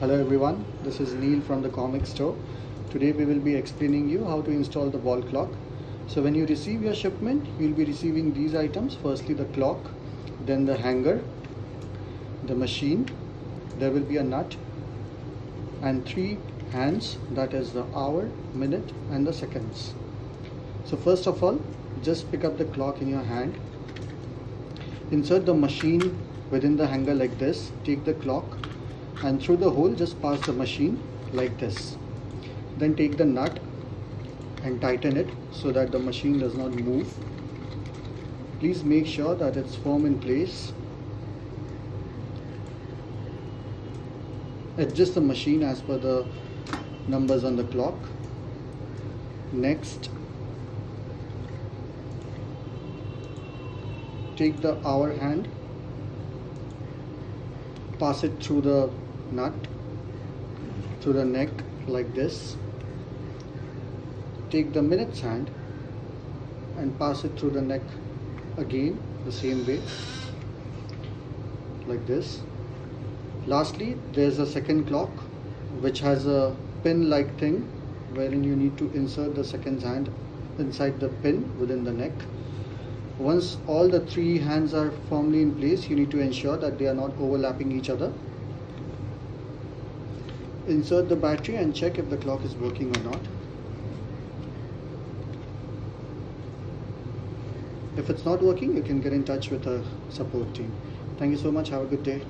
Hello everyone, this is Neil from the comic store. Today we will be explaining you how to install the wall clock. So when you receive your shipment, you'll be receiving these items. Firstly the clock, then the hanger, the machine, there will be a nut and three hands that is the hour, minute and the seconds. So first of all, just pick up the clock in your hand. Insert the machine within the hanger like this. Take the clock and through the hole just pass the machine like this. Then take the nut and tighten it so that the machine does not move. Please make sure that it's firm in place. Adjust the machine as per the numbers on the clock. Next take the hour hand pass it through the nut to the neck like this. Take the minutes hand and pass it through the neck again the same way like this. Lastly there's a second clock which has a pin like thing wherein you need to insert the second hand inside the pin within the neck. Once all the three hands are firmly in place you need to ensure that they are not overlapping each other insert the battery and check if the clock is working or not. If it's not working, you can get in touch with a support team. Thank you so much. Have a good day.